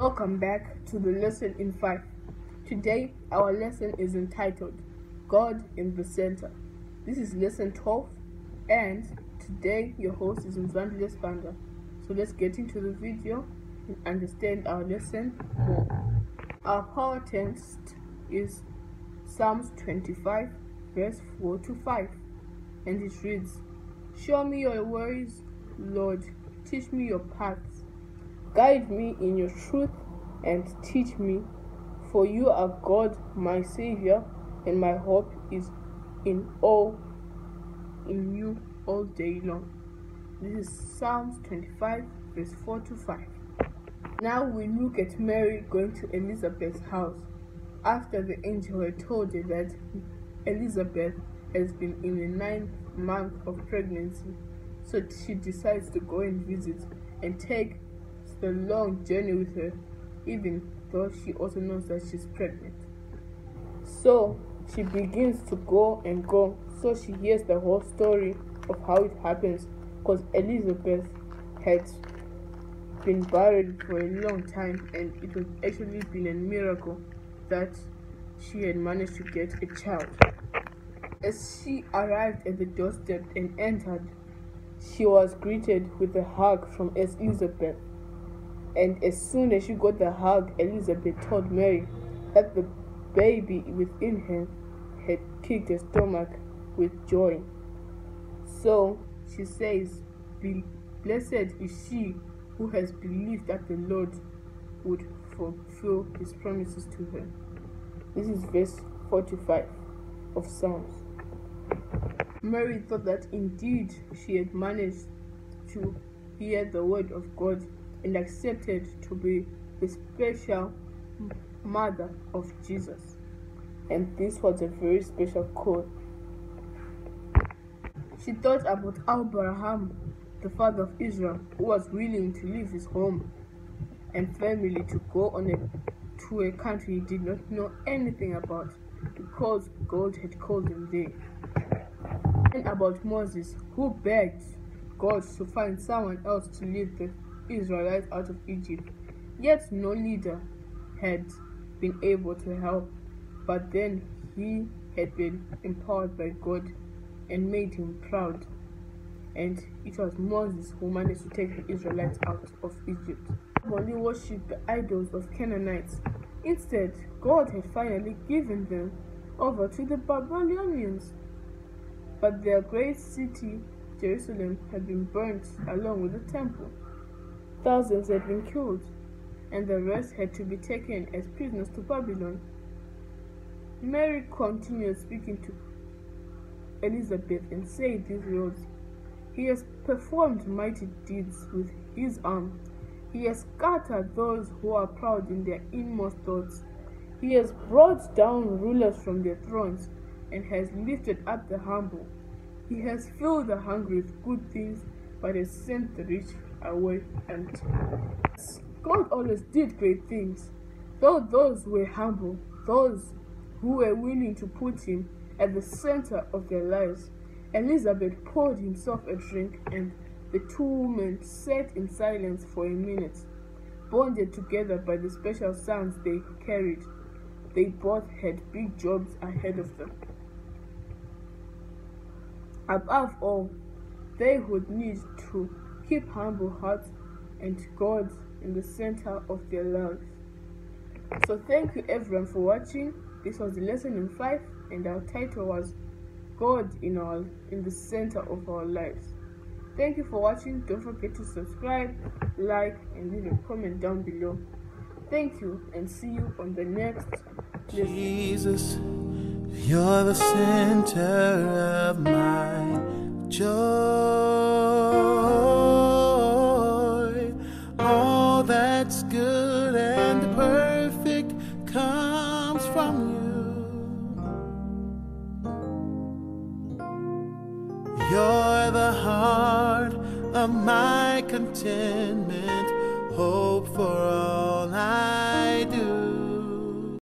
Welcome back to the lesson in 5. Today, our lesson is entitled God in the Center. This is lesson 12, and today your host is Mzandile Spanda. So let's get into the video and understand our lesson more. Our power text is Psalms 25, verse 4 to 5, and it reads Show me your ways, Lord, teach me your paths Guide me in your truth and teach me, for you are God, my Savior, and my hope is in all in you all day long. This is Psalms 25, verse 4 to 5. Now we look at Mary going to Elizabeth's house after the angel had told her that Elizabeth has been in the ninth month of pregnancy. So she decides to go and visit and take the long journey with her, even though she also knows that she's pregnant. So she begins to go and go, so she hears the whole story of how it happens because Elizabeth had been buried for a long time and it was actually been a miracle that she had managed to get a child. As she arrived at the doorstep and entered, she was greeted with a hug from Elizabeth and as soon as she got the hug, Elizabeth told Mary that the baby within her had kicked her stomach with joy. So she says, Blessed is she who has believed that the Lord would fulfill his promises to her. This is verse 45 of Psalms. Mary thought that indeed she had managed to hear the word of God and accepted to be the special mother of Jesus. And this was a very special call. She thought about Abraham, the father of Israel, who was willing to leave his home and family to go on a, to a country he did not know anything about because God had called him there. And about Moses, who begged God to find someone else to lead the Israelites out of Egypt. Yet no leader had been able to help, but then he had been empowered by God and made him proud. And it was Moses who managed to take the Israelites out of Egypt. Only worshipped the idols of Canaanites. Instead, God had finally given them over to the Babylonians. But their great city, Jerusalem, had been burnt along with the temple. Thousands had been killed, and the rest had to be taken as prisoners to Babylon. Mary continued speaking to Elizabeth and said these words He has performed mighty deeds with his arm. He has scattered those who are proud in their inmost thoughts. He has brought down rulers from their thrones and has lifted up the humble. He has filled the hungry with good things, but has sent the rich away empty. God always did great things, though those were humble, those who were willing to put him at the center of their lives. Elizabeth poured himself a drink, and the two women sat in silence for a minute, bonded together by the special sons they carried. They both had big jobs ahead of them. Above all, they would need to keep humble hearts and God in the center of their lives. So thank you everyone for watching. This was the lesson in 5 and our title was God in all in the center of our lives. Thank you for watching. Don't forget to subscribe, like and leave a comment down below. Thank you and see you on the next lesson. Jesus, you're the center of my joy. The heart of my contentment, hope for all I do.